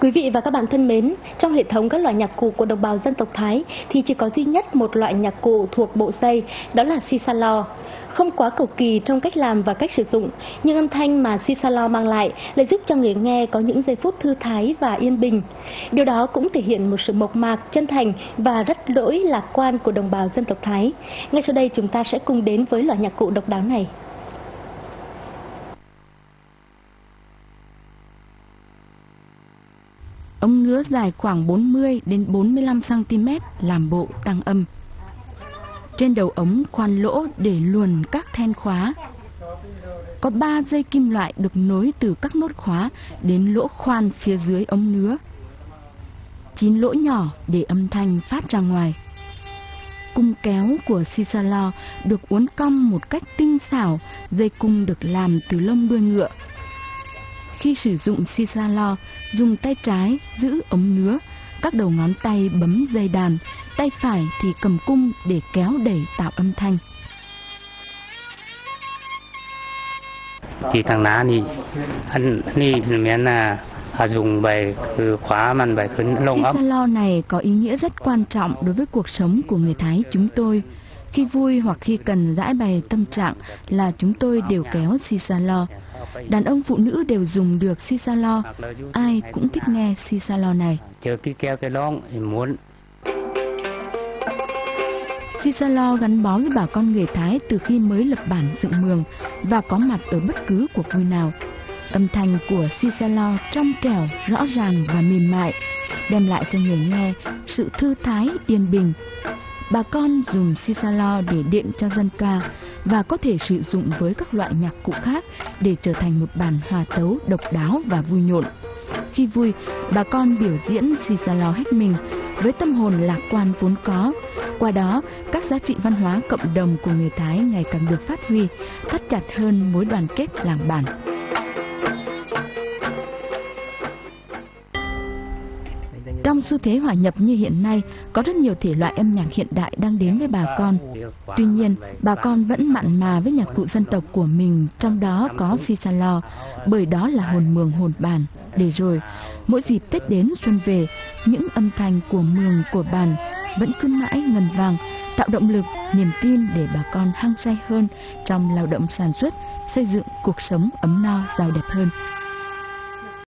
Quý vị và các bạn thân mến, trong hệ thống các loại nhạc cụ của đồng bào dân tộc Thái thì chỉ có duy nhất một loại nhạc cụ thuộc bộ dây, đó là sisalo. Không quá cầu kỳ trong cách làm và cách sử dụng, nhưng âm thanh mà sisalo mang lại lại giúp cho người nghe có những giây phút thư thái và yên bình. Điều đó cũng thể hiện một sự mộc mạc, chân thành và rất lỗi lạc quan của đồng bào dân tộc Thái. Ngay sau đây chúng ta sẽ cùng đến với loại nhạc cụ độc đáo này. Ống nứa dài khoảng 40 đến 45 cm làm bộ tăng âm. Trên đầu ống khoan lỗ để luồn các then khóa. Có 3 dây kim loại được nối từ các nốt khóa đến lỗ khoan phía dưới ống nứa. 9 lỗ nhỏ để âm thanh phát ra ngoài. Cung kéo của Sisalo được uốn cong một cách tinh xảo, dây cung được làm từ lông đuôi ngựa khi sử dụng sisalo, dùng tay trái giữ ống nứa, các đầu ngón tay bấm dây đàn, tay phải thì cầm cung để kéo đẩy tạo âm thanh. thì thằng ná ni ăn ni miễn là à, dùng bài cứ khóa màn bài cứ lông ấp. lo này có ý nghĩa rất quan trọng đối với cuộc sống của người Thái chúng tôi. Khi vui hoặc khi cần giải bày tâm trạng là chúng tôi đều kéo si sa lo. Đàn ông phụ nữ đều dùng được sisalo. Ai cũng thích nghe này. Cái keo cái lon thì muốn Sisalo gắn bó với bà con người Thái từ khi mới lập bản dựng mường và có mặt ở bất cứ cuộc vui nào. Âm thanh của Sisalo trong trẻo, rõ ràng và mềm mại, đem lại cho người nghe sự thư thái, yên bình. Bà con dùng sisalo để điện cho dân ca và có thể sử dụng với các loại nhạc cụ khác để trở thành một bản hòa tấu độc đáo và vui nhộn. Khi vui, bà con biểu diễn sisalo hết mình với tâm hồn lạc quan vốn có. Qua đó, các giá trị văn hóa cộng đồng của người Thái ngày càng được phát huy, thắt chặt hơn mối đoàn kết làng bản. Trong xu thế hòa nhập như hiện nay, có rất nhiều thể loại âm nhạc hiện đại đang đến với bà con. Tuy nhiên, bà con vẫn mặn mà với nhạc cụ dân tộc của mình, trong đó có sisalo, bởi đó là hồn mường hồn bản. Để rồi, mỗi dịp Tết đến xuân về, những âm thanh của mường của bản vẫn cứ mãi ngân vang, tạo động lực, niềm tin để bà con hăng say hơn trong lao động sản xuất, xây dựng cuộc sống ấm no giàu đẹp hơn.